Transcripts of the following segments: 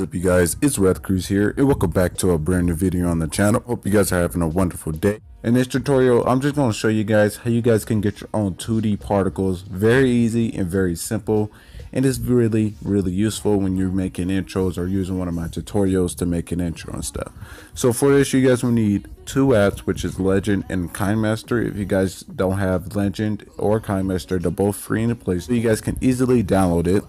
up you guys, it's Wrath Cruz here and welcome back to a brand new video on the channel. Hope you guys are having a wonderful day. In this tutorial, I'm just going to show you guys how you guys can get your own 2D particles. Very easy and very simple and it's really really useful when you're making intros or using one of my tutorials to make an intro and stuff. So for this you guys will need two apps which is Legend and KineMaster. If you guys don't have Legend or KineMaster, they're both free in the place. So you guys can easily download it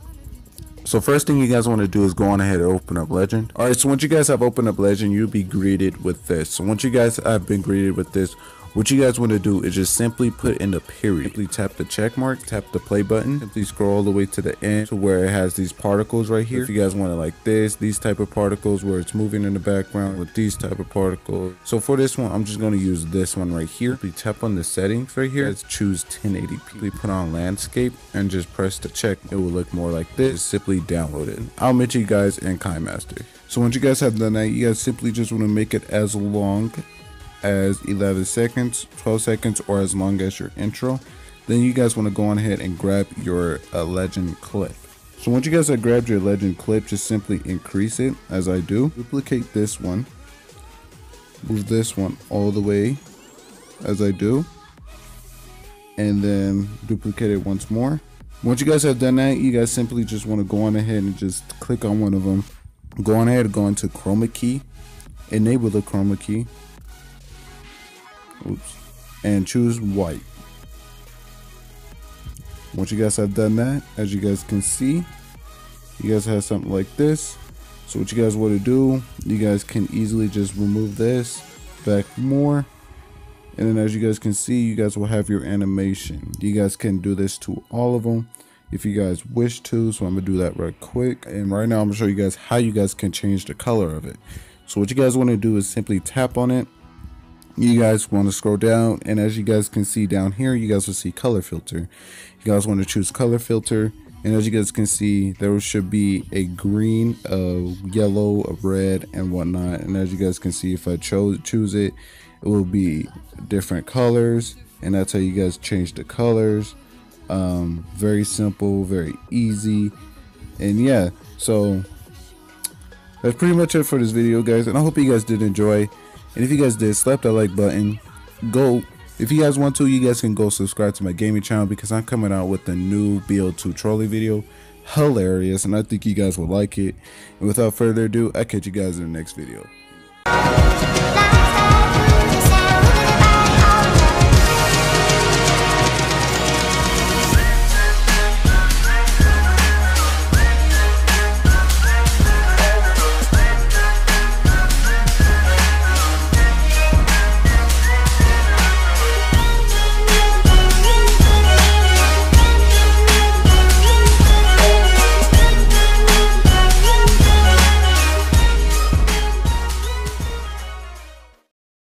so first thing you guys want to do is go on ahead and open up Legend. Alright, so once you guys have opened up Legend, you'll be greeted with this. So once you guys have been greeted with this, what you guys want to do is just simply put in the period. Simply tap the check mark, tap the play button, simply scroll all the way to the end to where it has these particles right here. If you guys want it like this, these type of particles where it's moving in the background with these type of particles. So for this one, I'm just going to use this one right here. Simply tap on the settings right here. Let's choose 1080p. Simply put on landscape and just press the check. It will look more like this. Just simply download it. I'll meet you guys in KineMaster. So once you guys have done that, you guys simply just want to make it as long as 11 seconds, 12 seconds, or as long as your intro. Then you guys want to go on ahead and grab your uh, legend clip. So once you guys have grabbed your legend clip, just simply increase it as I do. Duplicate this one. Move this one all the way as I do. And then duplicate it once more. Once you guys have done that, you guys simply just want to go on ahead and just click on one of them. Go on ahead go into chroma key. Enable the chroma key oops, and choose white. Once you guys have done that, as you guys can see, you guys have something like this. So what you guys want to do, you guys can easily just remove this back more. And then as you guys can see, you guys will have your animation. You guys can do this to all of them if you guys wish to. So I'm gonna do that right quick. And right now I'm gonna show you guys how you guys can change the color of it. So what you guys want to do is simply tap on it you guys want to scroll down and as you guys can see down here you guys will see color filter. You guys want to choose color filter and as you guys can see there should be a green a yellow a red and whatnot. And as you guys can see if i chose choose it it will be different colors and that's how you guys change the colors. Um, very simple very easy. And yeah so that's pretty much it for this video guys and i hope you guys did enjoy and if you guys did, slap that like button. Go, if you guys want to, you guys can go subscribe to my gaming channel because I'm coming out with a new BO2 trolley video. Hilarious, and I think you guys will like it. And without further ado, I'll catch you guys in the next video.